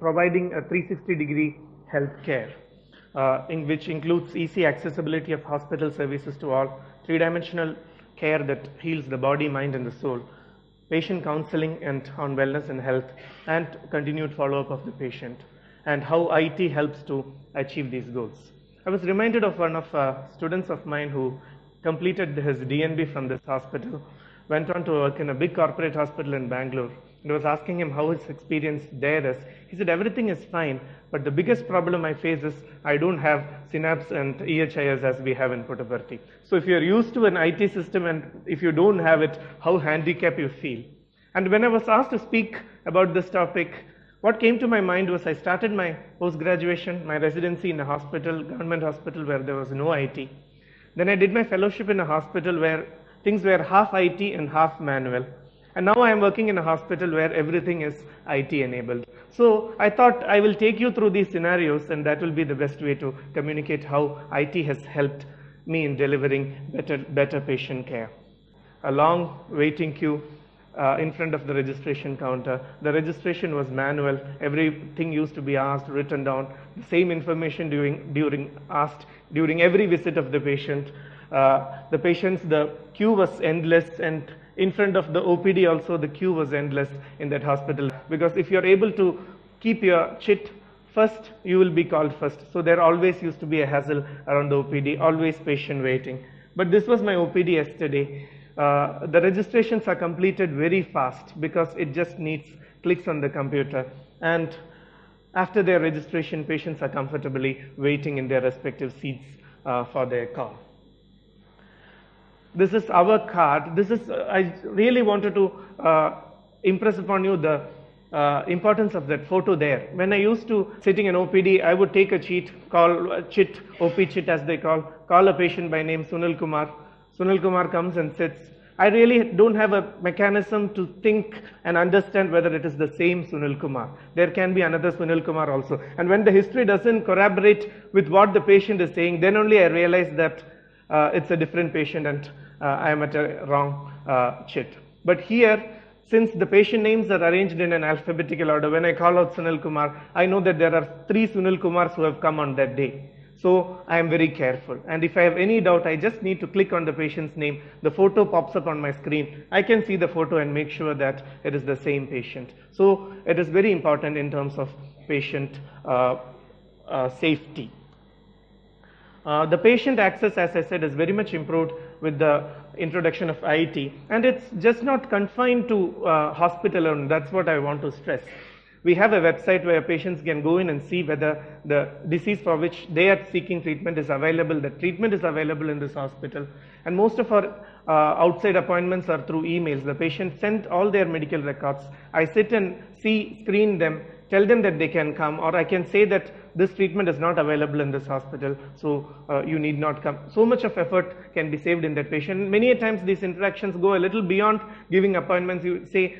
providing a 360 degree health care, uh, in which includes easy accessibility of hospital services to all, three dimensional care that heals the body, mind, and the soul, patient counseling and on wellness and health, and continued follow up of the patient, and how IT helps to achieve these goals. I was reminded of one of uh, students of mine who completed his DNB from this hospital, went on to work in a big corporate hospital in Bangalore, and was asking him how his experience there is. He said, Everything is fine, but the biggest problem I face is I don't have Synapse and EHIS as we have in Puttaparthi. So if you're used to an IT system and if you don't have it, how handicapped you feel. And when I was asked to speak about this topic, what came to my mind was I started my post graduation, my residency in a hospital, government hospital where there was no IT. Then I did my fellowship in a hospital where things were half IT and half manual. And now I am working in a hospital where everything is IT enabled. So I thought I will take you through these scenarios and that will be the best way to communicate how IT has helped me in delivering better, better patient care. A long waiting queue uh, in front of the registration counter. The registration was manual. Everything used to be asked, written down. The same information during, during asked during every visit of the patient. Uh, the patients, the queue was endless and in front of the OPD also the queue was endless in that hospital because if you're able to keep your chit first, you will be called first. So there always used to be a hassle around the OPD, always patient waiting. But this was my OPD yesterday. Uh, the registrations are completed very fast because it just needs clicks on the computer and after their registration patients are comfortably waiting in their respective seats uh, for their call this is our card this is i really wanted to uh, impress upon you the uh, importance of that photo there when i used to sitting in opd i would take a cheat call uh, chit op chit as they call call a patient by name sunil kumar sunil kumar comes and sits I really don't have a mechanism to think and understand whether it is the same Sunil Kumar. There can be another Sunil Kumar also. And when the history doesn't corroborate with what the patient is saying, then only I realize that uh, it's a different patient and I am at a wrong uh, chit. But here, since the patient names are arranged in an alphabetical order, when I call out Sunil Kumar, I know that there are three Sunil Kumars who have come on that day. So I am very careful. And if I have any doubt, I just need to click on the patient's name. The photo pops up on my screen. I can see the photo and make sure that it is the same patient. So it is very important in terms of patient uh, uh, safety. Uh, the patient access, as I said, is very much improved with the introduction of IT. And it's just not confined to uh, hospital alone. That's what I want to stress. We have a website where patients can go in and see whether the disease for which they are seeking treatment is available. The treatment is available in this hospital. And most of our uh, outside appointments are through emails. The patient sent all their medical records. I sit and see, screen them, tell them that they can come, or I can say that this treatment is not available in this hospital, so uh, you need not come. So much of effort can be saved in that patient. Many a times these interactions go a little beyond giving appointments. You say,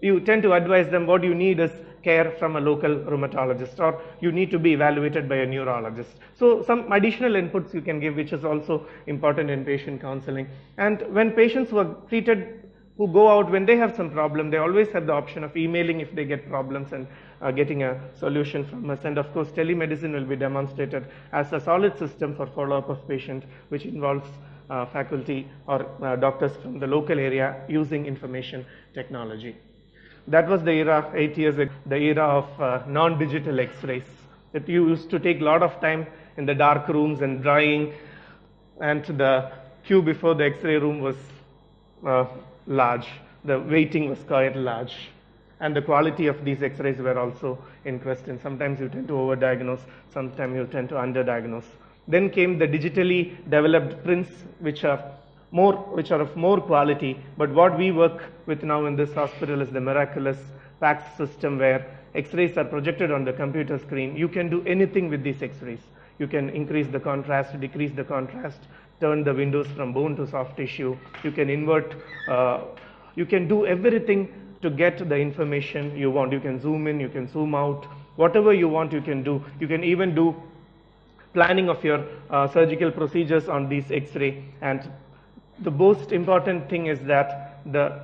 you tend to advise them what you need is care from a local rheumatologist or you need to be evaluated by a neurologist. So some additional inputs you can give which is also important in patient counseling. And when patients were treated who go out when they have some problem they always have the option of emailing if they get problems and uh, getting a solution from us and of course telemedicine will be demonstrated as a solid system for follow-up of patient which involves uh, faculty or uh, doctors from the local area using information technology. That was the era, eight years ago, the era of uh, non-digital x-rays. It used to take a lot of time in the dark rooms and drying and the queue before the x-ray room was uh, large. The waiting was quite large. And the quality of these x-rays were also in question. Sometimes you tend to overdiagnose, sometimes you tend to underdiagnose. Then came the digitally developed prints, which are more, which are of more quality. But what we work with now in this hospital is the miraculous PACS system where X-rays are projected on the computer screen. You can do anything with these X-rays. You can increase the contrast, decrease the contrast, turn the windows from bone to soft tissue. You can invert, uh, you can do everything to get the information you want. You can zoom in, you can zoom out, whatever you want you can do. You can even do planning of your uh, surgical procedures on these x-ray and the most important thing is that the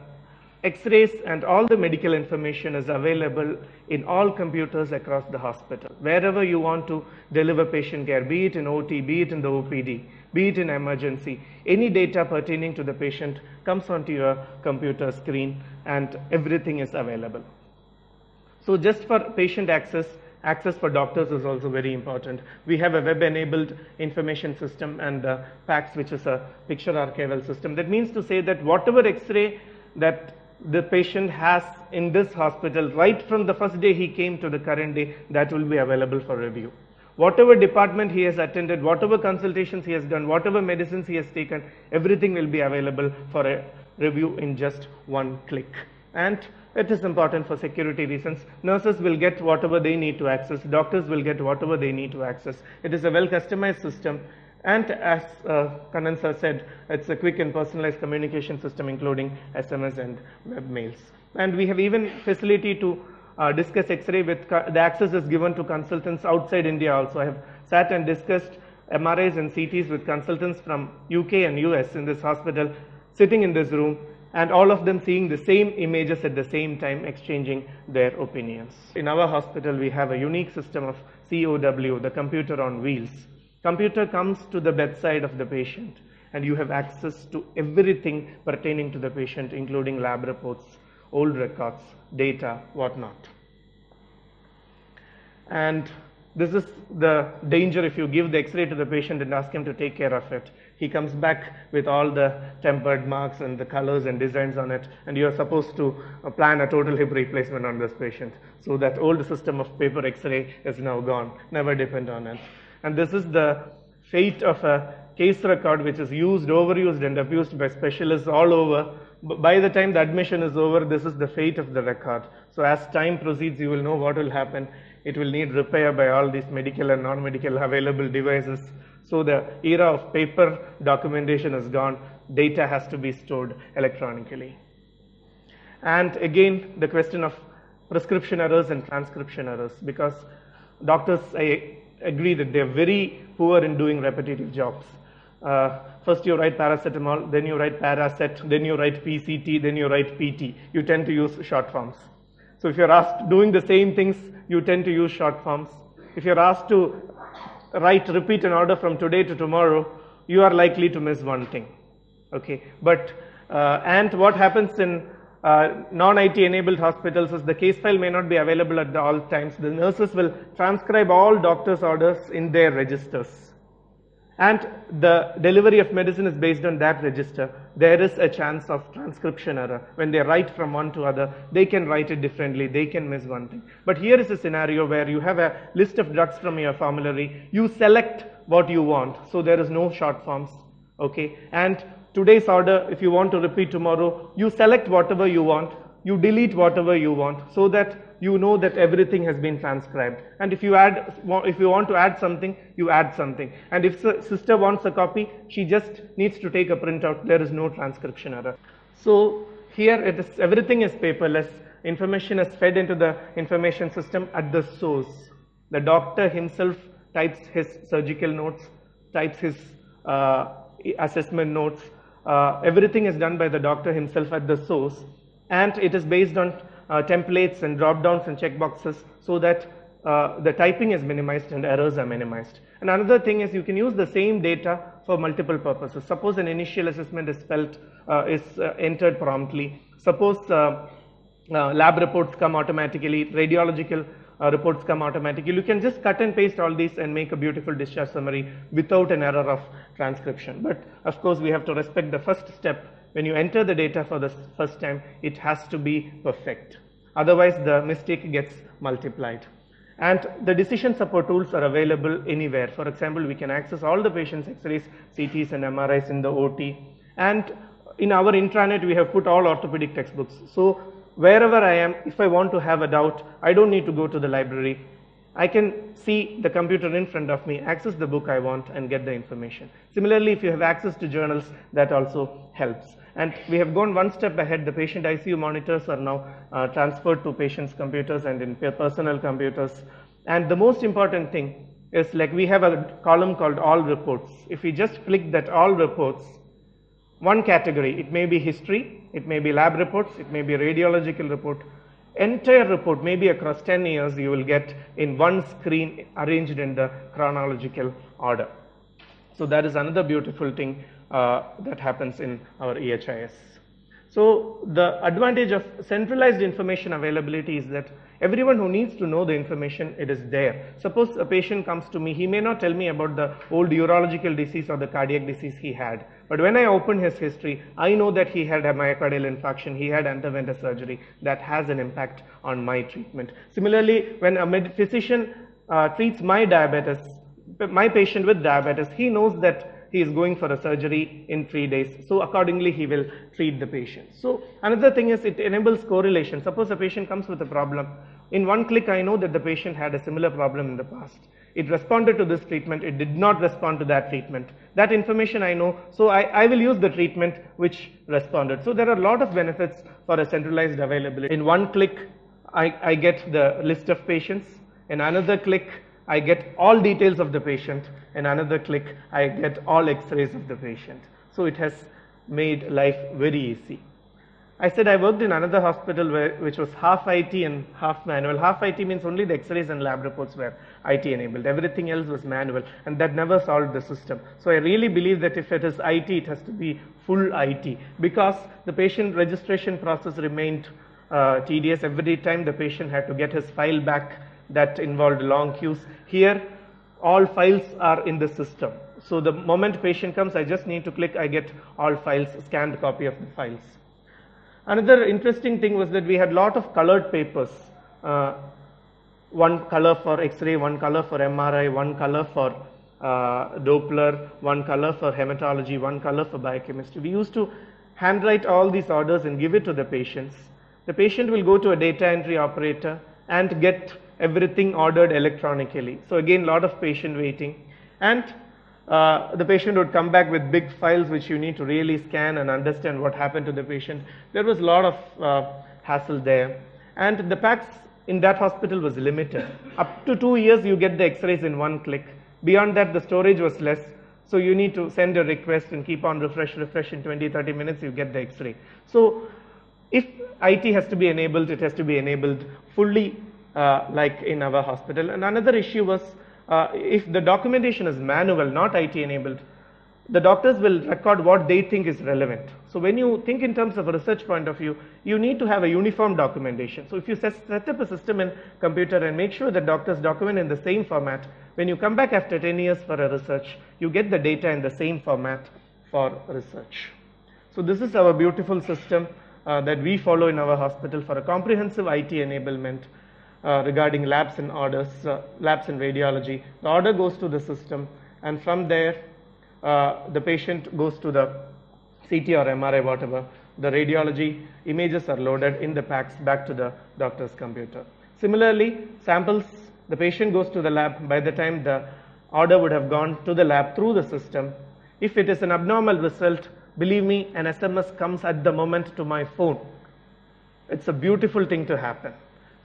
X-rays and all the medical information is available in all computers across the hospital. Wherever you want to deliver patient care, be it in OT, be it in the OPD, be it in emergency, any data pertaining to the patient comes onto your computer screen and everything is available. So just for patient access, access for doctors is also very important. We have a web-enabled information system and uh, PACS, which is a picture archival system. That means to say that whatever X-ray that the patient has in this hospital, right from the first day he came to the current day, that will be available for review. Whatever department he has attended, whatever consultations he has done, whatever medicines he has taken, everything will be available for a review in just one click. And it is important for security reasons. Nurses will get whatever they need to access. Doctors will get whatever they need to access. It is a well customized system. And as uh, Kanan sir said, it's a quick and personalized communication system including SMS and web mails. And we have even facility to uh, discuss X-ray with the access is given to consultants outside India also. I have sat and discussed MRIs and CTs with consultants from UK and US in this hospital sitting in this room and all of them seeing the same images at the same time exchanging their opinions. In our hospital we have a unique system of COW, the computer on wheels. Computer comes to the bedside of the patient and you have access to everything pertaining to the patient including lab reports, old records, data, whatnot. And this is the danger if you give the x-ray to the patient and ask him to take care of it. He comes back with all the tempered marks and the colors and designs on it and you are supposed to uh, plan a total hip replacement on this patient. So that old system of paper x-ray is now gone. Never depend on it. And this is the fate of a case record which is used, overused and abused by specialists all over. By the time the admission is over, this is the fate of the record. So as time proceeds, you will know what will happen. It will need repair by all these medical and non-medical available devices. So the era of paper documentation is gone. Data has to be stored electronically. And again, the question of prescription errors and transcription errors because doctors, I agree that they are very poor in doing repetitive jobs. Uh, first you write paracetamol, then you write paracet, then you write PCT, then you write PT. You tend to use short forms. So if you're asked doing the same things, you tend to use short forms. If you're asked to write, repeat an order from today to tomorrow, you are likely to miss one thing. Okay, but uh, and what happens in uh, non-IT enabled hospitals is the case file may not be available at all times. The nurses will transcribe all doctor's orders in their registers and the delivery of medicine is based on that register, there is a chance of transcription error. When they write from one to other, they can write it differently, they can miss one thing. But here is a scenario where you have a list of drugs from your formulary, you select what you want, so there is no short forms, okay? And today's order, if you want to repeat tomorrow, you select whatever you want, you delete whatever you want, so that you know that everything has been transcribed. And if you add, if you want to add something, you add something. And if sister wants a copy, she just needs to take a printout. There is no transcription error. So here it is, everything is paperless. Information is fed into the information system at the source. The doctor himself types his surgical notes, types his uh, assessment notes. Uh, everything is done by the doctor himself at the source and it is based on uh, templates and drop downs and checkboxes so that uh, the typing is minimized and errors are minimized. And another thing is you can use the same data for multiple purposes. Suppose an initial assessment is spelled, uh, is uh, entered promptly. Suppose uh, lab reports come automatically, radiological Uh, reports come automatically. You can just cut and paste all these and make a beautiful discharge summary without an error of transcription. But of course, we have to respect the first step when you enter the data for the first time, it has to be perfect. Otherwise, the mistake gets multiplied. And the decision support tools are available anywhere. For example, we can access all the patient's x-rays, CTs and MRIs in the OT. And in our intranet, we have put all orthopedic textbooks. So wherever I am, if I want to have a doubt, I don't need to go to the library. I can see the computer in front of me, access the book I want and get the information. Similarly, if you have access to journals, that also helps. And we have gone one step ahead. The patient ICU monitors are now uh, transferred to patient's computers and in personal computers. And the most important thing is like we have a column called all reports. If we just click that all reports, one category. It may be history, it may be lab reports, it may be radiological report. Entire report, maybe across 10 years, you will get in one screen arranged in the chronological order. So that is another beautiful thing uh, that happens in our EHIS. So the advantage of centralized information availability is that everyone who needs to know the information, it is there. Suppose a patient comes to me, he may not tell me about the old urological disease or the cardiac disease he had. But when I open his history, I know that he had a myocardial infarction, he had underwent a surgery that has an impact on my treatment. Similarly, when a physician uh, treats my diabetes, my patient with diabetes, he knows that he is going for a surgery in three days. So accordingly, he will treat the patient. So another thing is it enables correlation. Suppose a patient comes with a problem. In one click, I know that the patient had a similar problem in the past. It responded to this treatment. It did not respond to that treatment. That information I know. So I, I will use the treatment which responded. So there are a lot of benefits for a centralized availability. In one click, I, I get the list of patients. In another click, I get all details of the patient. In another click, I get all x-rays of the patient. So it has made life very easy. I said I worked in another hospital where, which was half IT and half manual. Half IT means only the x-rays and lab reports were IT enabled. Everything else was manual and that never solved the system. So I really believe that if it is IT, it has to be full IT because the patient registration process remained uh, tedious. Every time the patient had to get his file back that involved long queues. Here, all files are in the system. So the moment patient comes, I just need to click, I get all files, scanned copy of the files. Another interesting thing was that we had lot of colored papers. Uh, one color for X-ray, one color for MRI, one color for uh, Doppler, one color for hematology, one color for biochemistry. We used to handwrite all these orders and give it to the patients. The patient will go to a data entry operator and get everything ordered electronically. So again, lot of patient waiting. And uh, the patient would come back with big files which you need to really scan and understand what happened to the patient. There was a lot of uh, hassle there. And the PACS in that hospital was limited. Up to two years, you get the x-rays in one click. Beyond that, the storage was less. So you need to send a request and keep on refresh, refresh in 20, 30 minutes, you get the x-ray. So if IT has to be enabled, it has to be enabled fully like in our hospital. And another issue was uh, if the documentation is manual, not IT enabled, the doctors will record what they think is relevant. So when you think in terms of a research point of view, you need to have a uniform documentation. So if you set, up a system in computer and make sure that doctors document in the same format, when you come back after 10 years for a research, you get the data in the same format for research. So this is our beautiful system uh, that we follow in our hospital for a comprehensive IT enablement uh, regarding labs and orders, uh, labs and radiology. The order goes to the system and from there uh, the patient goes to the CT or MRI whatever. The radiology images are loaded in the PACS back to the doctor's computer. Similarly, samples, the patient goes to the lab by the time the order would have gone to the lab through the system. If it is an abnormal result, believe me, an SMS comes at the moment to my phone. It's a beautiful thing to happen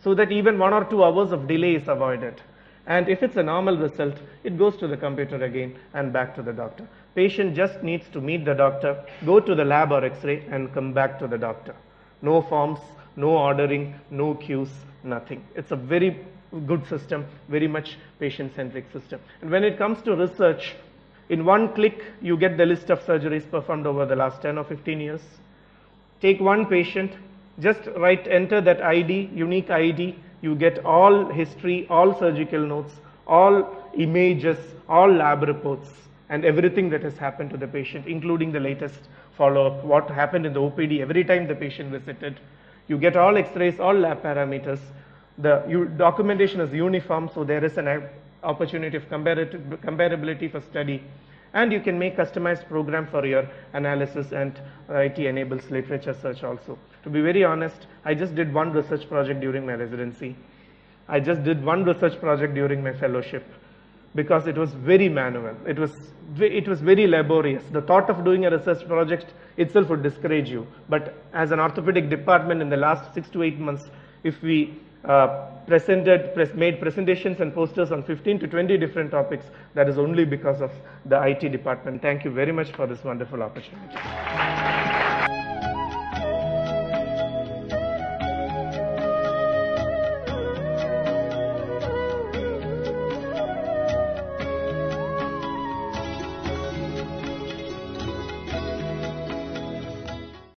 so that even one or two hours of delay is avoided. And if it's a normal result, it goes to the computer again and back to the doctor. Patient just needs to meet the doctor, go to the lab or x-ray and come back to the doctor. No forms, no ordering, no queues, nothing. It's a very good system, very much patient-centric system. And when it comes to research, in one click, you get the list of surgeries performed over the last 10 or 15 years. Take one patient, just write enter that ID, unique ID, you get all history, all surgical notes, all images, all lab reports and everything that has happened to the patient including the latest follow-up, what happened in the OPD every time the patient visited. You get all x-rays, all lab parameters. The documentation is uniform so there is an opportunity of comparability for study and you can make customized program for your analysis and IT enables literature search also. To be very honest, I just did one research project during my residency. I just did one research project during my fellowship because it was very manual. It was, it was very laborious. The thought of doing a research project itself would discourage you. But as an orthopedic department in the last six to eight months, if we uh, presented, pres- made presentations and posters on 15 to 20 different topics. That is only because of the IT department. Thank you very much for this wonderful opportunity.